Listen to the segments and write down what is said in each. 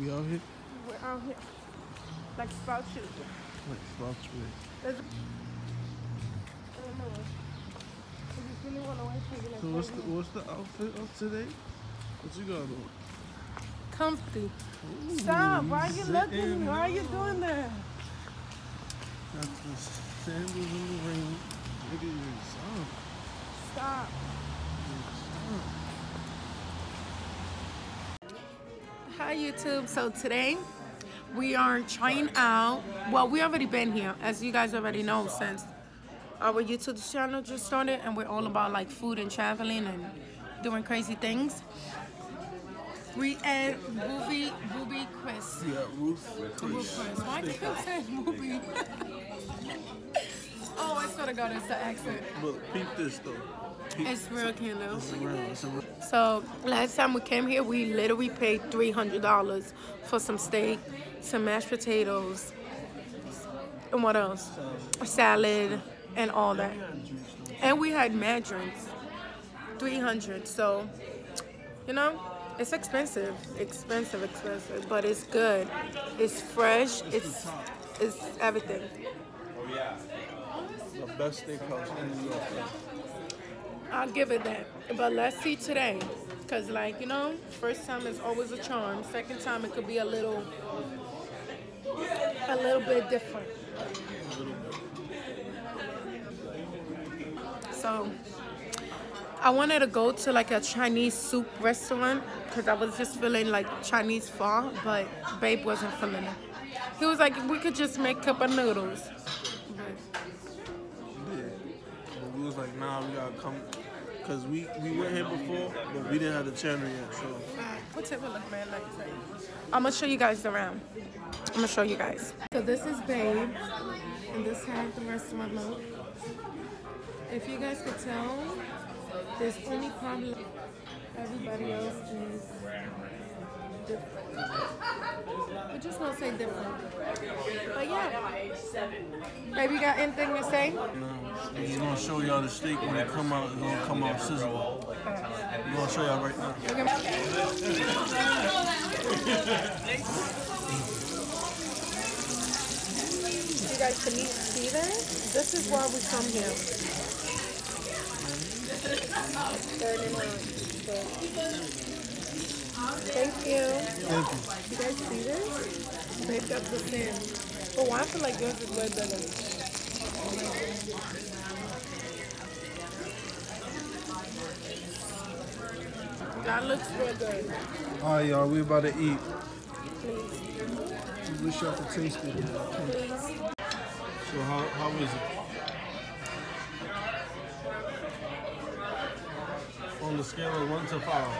We out here? We're out here. Like Sprout Shoes. Like. There's a- I don't know. I just really want to wear something like So what's the, what's the outfit of today? What you got on? Comfy. Ooh, Stop. Why are you looking? Why are you doing that? Got the sandals in the rain. Look at you. Son. Stop. Hi YouTube. So today we are trying out. Well, we already been here, as you guys already know, since our YouTube channel just started, and we're all about like food and traveling and doing crazy things. We ate Booby Booby Chris. You got Ruth. Chris. Why can't I say Booby? oh, I swear to God, it's the accent. Look, peep this though. Peep. It's real candle. It's real. It's real. So last time we came here, we literally paid three hundred dollars for some steak, some mashed potatoes, and what else? A salad and all that. And we had mad drinks. Three hundred. So, you know, it's expensive, expensive, expensive, but it's good. It's fresh. It's it's everything. Oh, yeah. The best steakhouse in New York. I'll give it that. But let's see today. Cause like, you know, first time is always a charm. Second time it could be a little a little bit different. So I wanted to go to like a Chinese soup restaurant because I was just feeling like Chinese pho, but Babe wasn't feeling it. He was like, we could just make cup of noodles. Like, nah, we gotta come. Cause we, we went here before, but we didn't have the channel yet, so. What's it look man like? I'm gonna show you guys around. I'm gonna show you guys. So this is Babe, and this how the rest of my look. If you guys could tell, there's only probably everybody else is different. We just want to say different. Baby, you got anything to say? No, he's gonna show y'all the steak when it come out. It's gonna come out sizzling. We're gonna show y'all right now. Okay. You guys can see that? This is why we come here. Thank you. Thank you. You guys see this? They got the same. But why I feel like yours is way better. That looks real good. All right, y'all, we about to eat. Please, We wish y'all could taste it. please. So how, how is it? On the scale of one to five.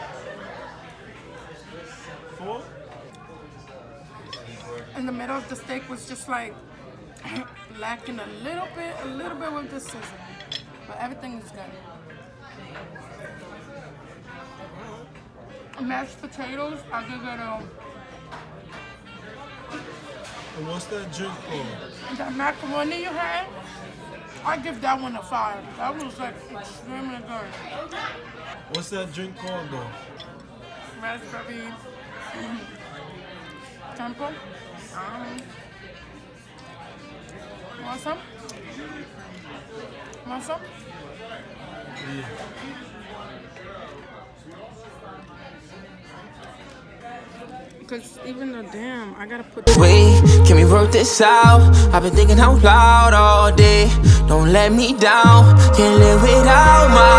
Four? In the middle of the steak was just like lacking a little bit, a little bit with the sizzle. But everything is good. Mashed potatoes, I give it a And what's that drink called? that macaroni you had. I give that one a five. That was like extremely good. What's that drink called though? Raspberry temple. Um, want some? Want some? Yeah. Because even though, damn, I gotta put. Wait, can we work this out? I've been thinking out loud all day. Don't let me down. Can't live without my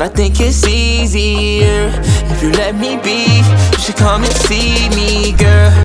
but I think it's easier if you let me be. You should come and see me, girl.